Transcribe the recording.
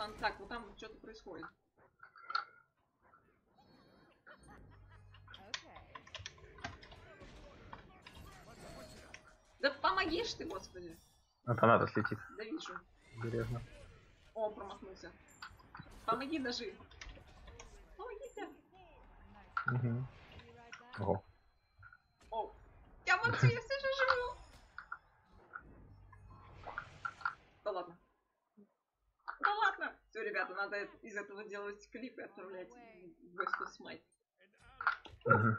пацан. Так, вот там что-то происходит. Да помогишь ты, господи. А Таната слетит. Да вижу. Бережно. О, промахнулся. Помоги даже. Помогите. Угу. Ого. О, я молчу, я все Ладно. Все, ребята, надо из этого делать клип и отправлять в of Smite. Мгм.